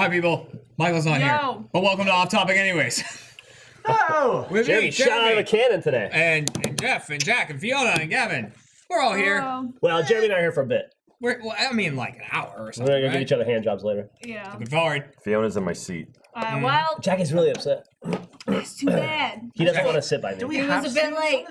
Hi! Hi, people. Michael's not here. But welcome to Off Topic, anyways. Oh! With Jeremy me, shot out of a Jeremy, cannon today. and, and Jeff, and Jack, and Fiona, and Gavin. We're all here. Hello. Well, Jeremy and I are here for a bit. We're, well, I mean, like an hour or something. We're something. gonna give each other hand jobs later. Yeah. Looking forward. Fiona's in my seat. Uh, well, Jackie's really upset. it's too bad. He doesn't want to sit by me. It was a bit late.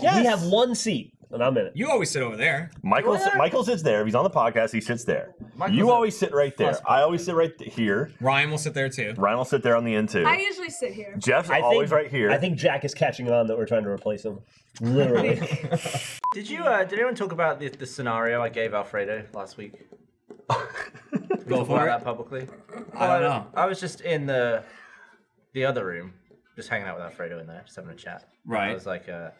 We have one seat, and I'm in it. You always sit over there. Michael, Michael sits there. If he's on the podcast, he sits there. You always sit right there. I always sit right th- here. Ryan will sit there too. Ryan will sit there on the end too. I usually sit here. Jeff's I always think, right here. I think Jack is catching on that we're trying to replace him. Literally. Did you? Uh, did anyone talk about the, the scenario I gave Alfredo last week? Go for it. that publicly. I don't know. I was just in the the other room, just hanging out with Alfredo in there, just having a chat. Right. I was like, uh,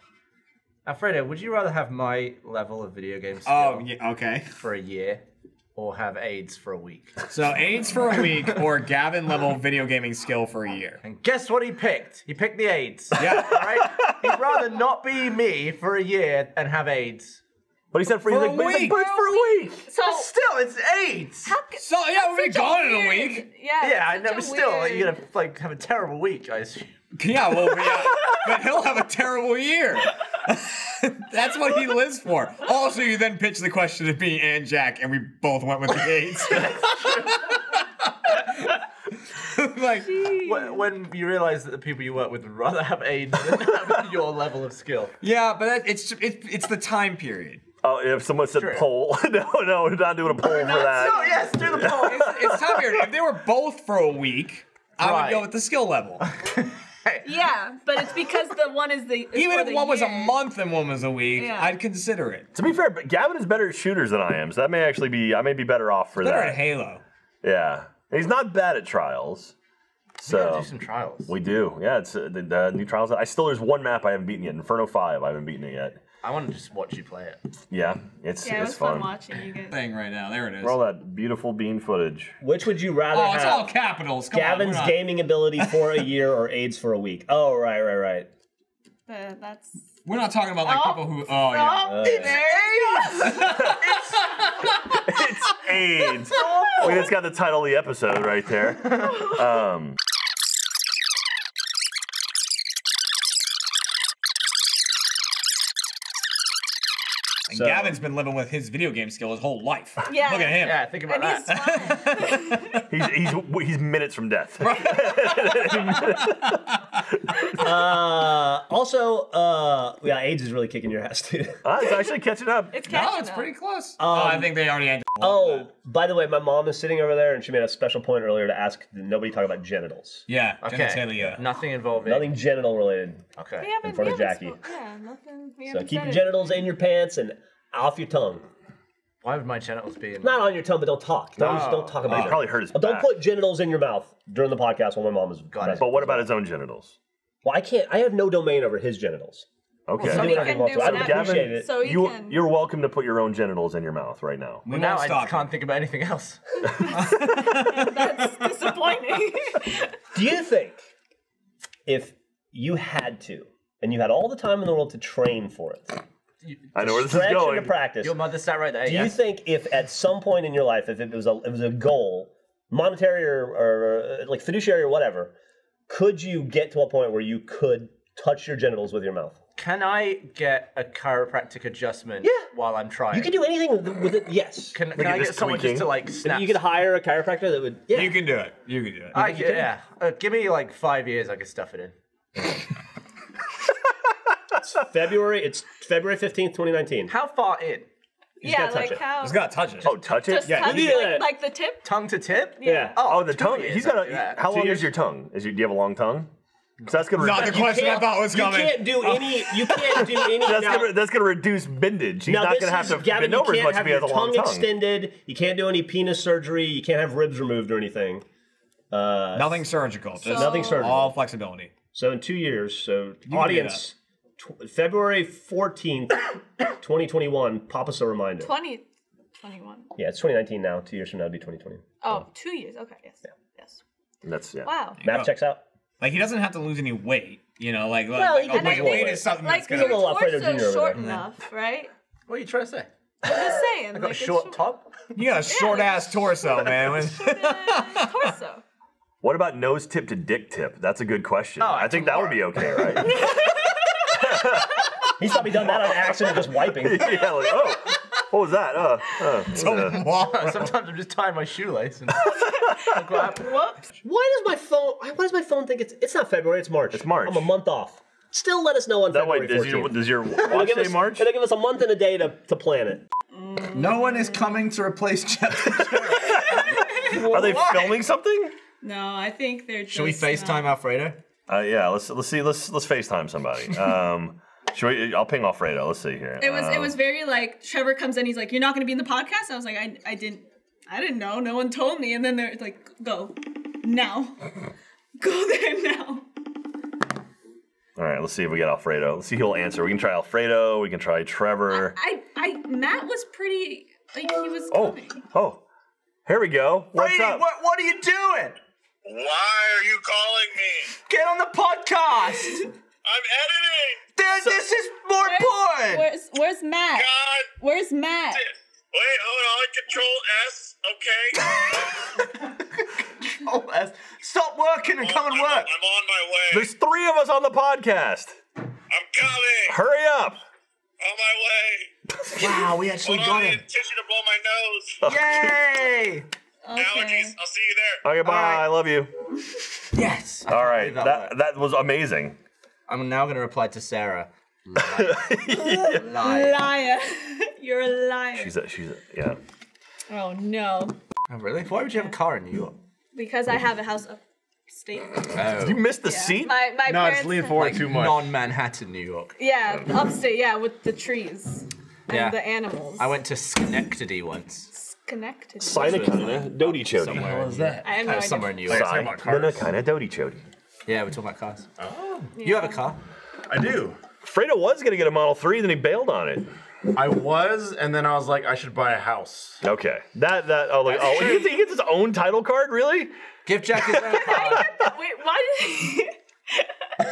Alfredo, would you rather have my level of video game skill Oh, yeah, okay. for a year, or have AIDS for a week? So AIDS for a week or Gavin level video gaming skill for a year. And guess what he picked? He picked the AIDS. Yeah. Right? He'd rather not be me for a year and have AIDS. but he said for, For he's a like, but he's like, week. but it's for a week. So, But still, it's AIDS. how c- So yeah, we'll be such a gone in a weird- week. Yeah. yeah, I it's know, such but still, weird- you're gonna like have a terrible week, I assume. Yeah, well, yeah, uh, but he'll have a terrible year. That's what he lives for. Also, you then pitch the question to me and Jack, and we both went with the AIDS. like, When, when you realize that the people you work with would rather have AIDS than have your level of skill. yeah, but that, it's it's it's the time period. Oh, if someone said True. poll, no, no, we're not doing a poll for that. So yes, do the poll. It's, it's time period. If they were both for a week, I would go with the skill level. Yeah, but it's because the one is the. is Even if the one was a month and one was a week, Yeah. I'd consider it. To be fair, but Gavin is better at shooters than I am, so that may actually be. I may be better off for that. Better at Halo. Yeah, he's not bad at trials. We gotta So do some trials. we do. Yeah, it's uh, the, the new trials. I still there's one map I haven't beaten yet. Inferno Five. I haven't beaten it yet. I want to just watch you play it. Yeah, it's Yeah, it it's was fun fun. watching you guys. Thing right now. There it is. For all that beautiful bean footage. Which would you rather Oh, it's have? all capitals. Come on, Gavin's we're not- gaming ability for a year or AIDS for a week? Oh, right, right, right. Uh, that's. We're not talking about like Oh. people who. Oh yeah. Oh, yeah. there you It's AIDS. I mean, it's got the title of the episode right there. Um, And So- Gavin's been living with his video game skill his whole life. Yeah. Look at him. Yeah, think about And that. smart. he's he's he's minutes from death. Uh, also, uh, yeah, AIDS is really kicking your ass, dude. Ah, it's actually catching up. It's catching No, it's up. pretty close. oh, I think they already ended. Oh, by the way, my mom is sitting over there, and she made a special point earlier to ask that nobody talk about genitals. Yeah. Okay. Genitalia. Nothing involving. Nothing genital related. Okay. We haven't, in front we of haven't Jackie. spoke- Yeah, nothing. We So haven't keep said your it. genitals in your pants and off your tongue. Why would my genitals be in? Not on your tongue, but don't talk. Don't, No. don't talk He about it. probably hurt his Oh, don't back. put genitals in your mouth during the podcast while my mom is. Got it. But what about his own genitals? Well, I can't. I have no domain over his genitals. Okay. Do So what he I can want do to. I appreciate it. So he you can. you're welcome to put your own genitals in your mouth right now. We now won't I stop. can't think about anything else. That's disappointing. Do you think if you had to, and you had all the time in the world to train for it, I know where this is stretch going. into practice, Your mother sat right there. do you think if at some point in your life, if it was a it was a goal, monetary or, or uh, like fiduciary or whatever, could you get to a point where you could touch your genitals with your mouth? Can I get a chiropractic adjustment Yeah. while I'm trying? You can do anything with- with it. Yes. Can, can I this get someone tweaking. just to like snap? you could hire a chiropractor that would. Yeah. You can do it. You can do it. I, you can? yeah. Uh, give me like five years. I could stuff it in. February. It's February fifteenth, twenty nineteen. How far in? yeah, gotta touch like it. how. Just gotta touch it. Oh, touch it. Just Yeah, touch, you need like, a- like the tip. Tongue to tip? Yeah. Oh, the two tongue. years He's I got could do a. How long years. is your tongue? Is you, do you have a long tongue? 'Cause that's gonna. Not re- the question I can't- thought was You coming. can't do any. You can't do any. that's now- gonna that's gonna reduce bindage. He's Now, not gonna have to Gavin, bend over as can't much have if he has your a long tongue tongue. extended. You can't do any penis surgery. You can't have ribs removed or anything. Uh, Nothing surgical. Just Nothing surgical. All flexibility. So in two years, so do audience, tw- February fourteenth, twenty twenty one. Pop us a reminder. Twenty twenty one. Yeah, it's twenty nineteen now. Two years from now, it'll be twenty twenty. Oh, two years. Okay, yes. Yes. That's yeah. Wow. Map checks out. Like he doesn't have to lose any weight. You know, like Well, like, he can wait, lose weight weight. is something Like that's gonna. a little Alfredo torso Jr. over short mm-hmm. enough, right? What are you trying to say? I'm just saying. I got like, a it's short top. You got a short ass torso, man. Torso. What about nose tip to dick tip? That's a good question. Oh, I think that would be okay, right? He's probably done that on accident, just wiping. yeah, like, oh, what was that? Uh, uh, uh, Sometimes I'm just tying my shoelace and look what happened. Whoops. Why does my phone? Why does my phone think it's? It's not February. It's March. It's March. I'm a month off. Still, let us know on that February way, does your, 14th. does your watch give say us- March? It'll give us a month and a day to, to plan it. no one is coming to replace Jeff. Are they filming something? No, I think they're. Should we just, FaceTime uh, Alfredo? Uh, yeah, let's let's see. Let's let's FaceTime somebody. Um, should we? I'll ping Alfredo. Let's see here. It was. It Um, was very like Trevor comes in. He's like, "You're not going to be in the podcast." I was like, "I, I didn't, I didn't know. No one told me." And then they're like, "Go now, go there now." All right, let's see if we get Alfredo. Let's see who'll answer. We can try Alfredo. We can try Trevor. I, I, Matt was pretty. Like he was. Oh, coming. oh, here we go. What's Brady, up? what, what are you doing? Why are you calling me? Get on the podcast. I'm editing. Dude, this is more important. Where's Where's Matt? God. Where's Matt? Wait, hold on. Control S. Okay. Oh, that's- Stop working and come and I'm, work. I'm on my way. There's three of us on the podcast. I'm coming. Hurry up! On my way. Wow, we actually Hold got on, I him. need tissue to blow my nose. Yay! Okay. Allergies. I'll see you there. Okay, bye. right. I love you. Yes. All right, that that that was amazing. I'm now going to reply to Sarah. Liar. Liar. You're a liar. She's a, she's a, yeah. oh no. Oh, really? Why would you have a car in New York? Because I have a house upstate. Oh. You missed the Yeah. seat. My my No, parents. it's lean forward. like non-Manhattan New York. Yeah, upstate. Yeah, with the trees and Yeah. the animals. I went to Schenectady once. connected. Sinakina, Dodi Chodi. Somewhere. in- that? I have no Uh, idea. somewhere in New York. Sinakina, Dodi Chodi. Yeah, we're talking about cars. Oh. You have a car? I do. Fredo was gonna get a Model Three, then he bailed on it. I was, and then I was like, I should buy a house. Okay, that that oh, like, oh he, gets, he gets his own title card, really? Give Jack his own car. Wait, why did he?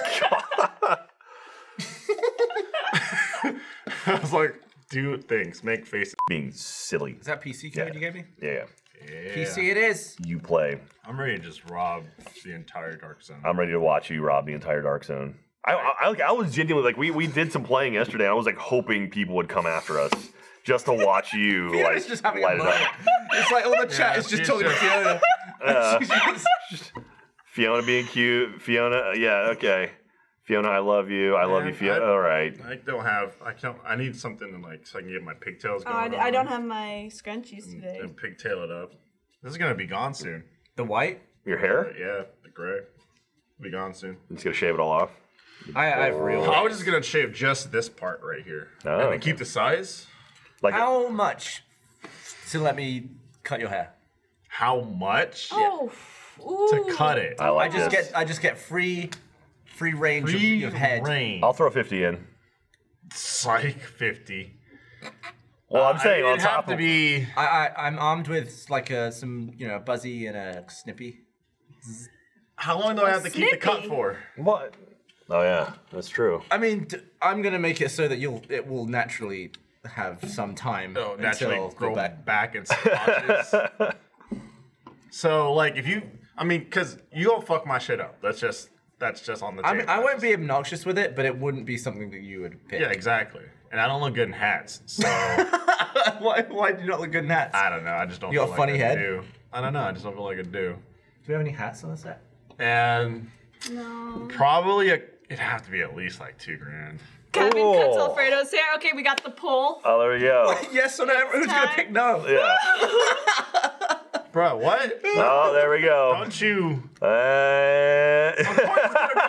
I was like, do things, make faces. Being silly. Is that PC code you gave me? Yeah, yeah, PC it is. you play. I'm ready to just rob the entire Dark Zone. I'm ready to watch you rob the entire Dark Zone. I, I, I, I was genuinely like, we, we did some playing yesterday. I was like hoping people would come after us just to watch you like Fiona's just having light a it up. It's like all the chat is just she's talking to Fiona. Uh, Fiona being cute. Fiona, yeah, okay. Fiona, I love you. I love you, Fiona. I- All right. I don't have. I can't. I need something to like so I can get my pigtails Oh, going. I, I don't have my scrunchies today. And pigtail it up. This is gonna be gone soon. the white? Your hair? Yeah, the gray. Be gone soon. I'm just gonna shave it all off. I, I have real. I was just gonna shave just this part right here, Oh, and okay. then keep the size. Like How much to let me cut your hair? How much Oh, to ooh. cut it? I like I just this. get I just get free free range Free of head. range. I'll throw 50 in. Psych fifty. Well, I'm saying Uh, on it'd top have to of be. I, I I'm armed with like a some you know buzzy and a snippy. How long do I have to keep the cut for? what? Oh yeah, that's true. I mean, d- I'm gonna make it so that you'll it will naturally have some time Oh, naturally until grow back. back, and splotches. so, like, if you, I mean, because you don't fuck my shit up. That's just, that's just on the I mean, I That's won't be obnoxious with it, but it wouldn't be something that you would pick. Yeah, exactly. And I don't look good in hats, so why why do you not look good in hats? I don't know. I just don't. You got feel a funny like I head? Do. I don't know. I just don't feel like I do. do we have any hats on the set? And No. probably a, it'd have to be at least like two grand. Kevin Cool. cuts Alfredo's hair. Okay, we got the poll. Oh, there we go. yes or no? Who's gonna pick no? Yeah. Bro, what? Oh, there we go. Don't you? Uh,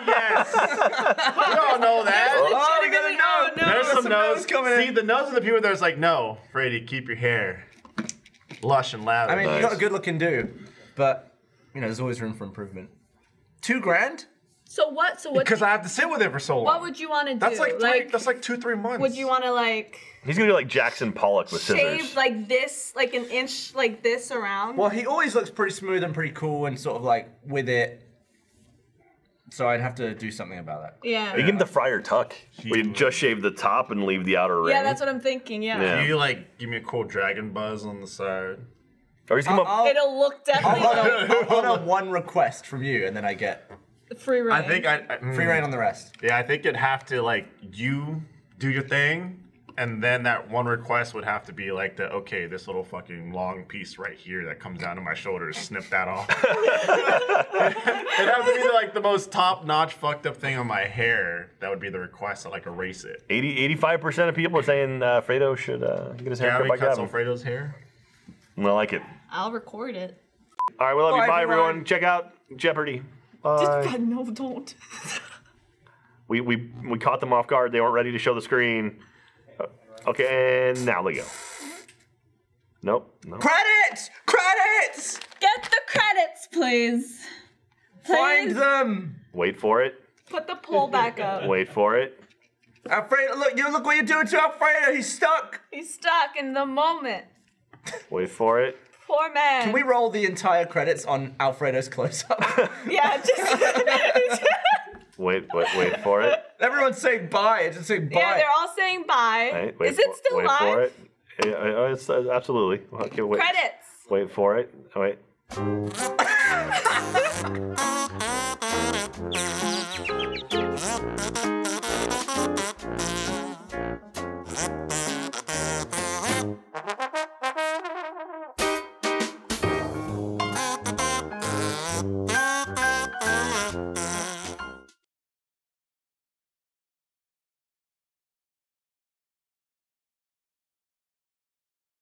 yes. we all know that. Oh, we got a no. no. There's some no's no's coming See, in. the no's are the people that's like, no, Brady, keep your hair lush and lather. I mean, you Nice. got a good looking dude, but you know, there's always room for improvement. Two grand? So what? So what? because I have to sit with it for so long. what would you want to do? That's like, three, that's like two, three months. would you want to like he's gonna do like Jackson Pollock with shave scissors. like this, like an inch, like this around? Well, he always looks pretty smooth and pretty cool and sort of like with it. So I'd have to do something about that. Yeah. You give him the Friar Tuck. We just shave the top and leave the outer ring. Yeah, that's what I'm thinking. Yeah. Yeah. Can you like give me a cool dragon buzz on the side? Or he's gonna. I'll, It'll look definitely I'll, I'll put on one request from you, and then I get free reign. I think I, I free reign on the rest. Yeah, I think it'd have to like you do your thing, and then that one request would have to be like the okay, this little fucking long piece right here that comes down to my shoulders, snip that off. It'd have to be like the most top notch fucked up thing on my hair. That would be the request to like erase it. 80, 85% of people are saying uh, Fredo should uh, get his hair cut Gabby by cuts Gavin. Alfredo's hair. I like it. I'll record it. All right, we love you. Bye, Bye, everyone. everyone. Check out Jeopardy. Bye. God, no, don't. We, we, we caught them off guard. They weren't ready to show the screen. Uh, Okay, and now they go. Nope. No. Credits! Credits! Get the credits, please. Find them. Wait for it. put the poll back up. Wait for it. Alfredo, look! You look what you're doing to Alfredo. He's stuck. He's stuck in the moment. Wait for it. Poor man. Can we roll the entire credits on Alfredo's close-up? Yeah, just. Wait, wait, wait for it. Everyone's saying bye. It's just saying bye. yeah, they're all saying bye. Wait, wait Is it still wait live? for it. Yeah, it's uh, absolutely. Okay, wait. Credits. Wait for it. Oh, wait.